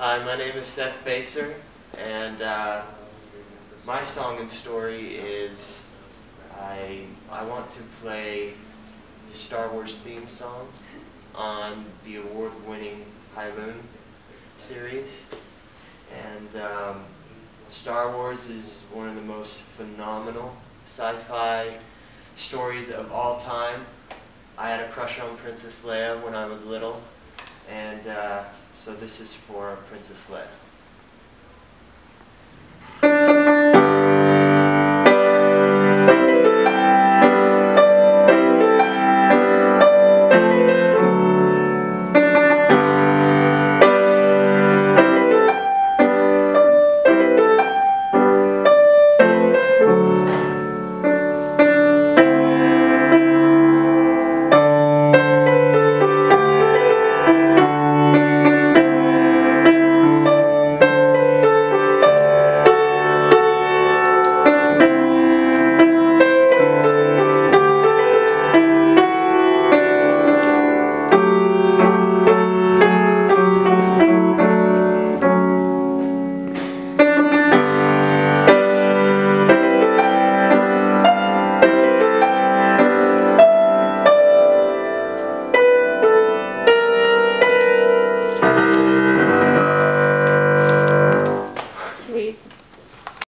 Hi, my name is Seth Facer, and uh, my song and story is I, I want to play the Star Wars theme song on the award-winning Hailun series. And um, Star Wars is one of the most phenomenal sci-fi stories of all time. I had a crush on Princess Leia when I was little, and uh, so this is for Princess Leia.